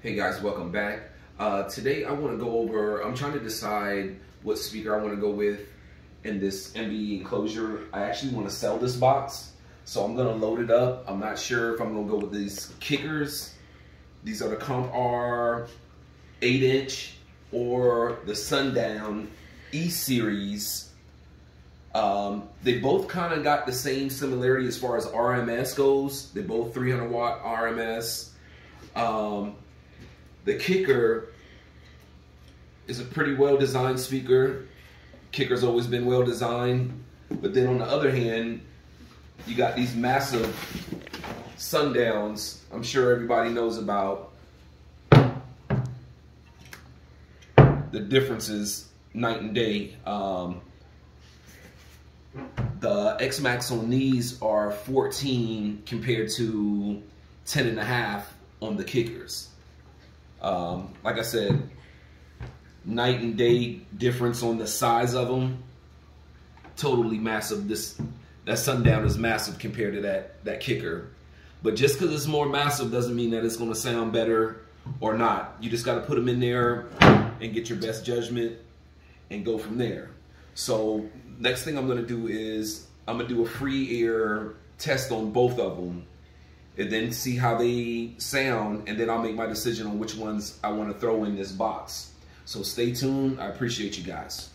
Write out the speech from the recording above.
Hey guys, welcome back. Uh, today I want to go over, I'm trying to decide what speaker I want to go with in this MBE enclosure. I actually want to sell this box, so I'm going to load it up. I'm not sure if I'm going to go with these kickers. These are the Comp R 8 inch or the Sundown E-Series. Um, they both kind of got the same similarity as far as RMS goes. They're both 300 watt RMS. Um, the kicker is a pretty well designed speaker. Kicker's always been well designed. But then on the other hand, you got these massive sundowns. I'm sure everybody knows about the differences night and day. Um, the X-Max on these are 14 compared to 10 and a half on the kickers. Um, like I said, night and day difference on the size of them. Totally massive. This that sundown is massive compared to that that kicker. But just because it's more massive doesn't mean that it's going to sound better or not. You just got to put them in there and get your best judgment and go from there. So next thing I'm going to do is I'm going to do a free ear test on both of them and then see how they sound, and then I'll make my decision on which ones I want to throw in this box. So stay tuned. I appreciate you guys.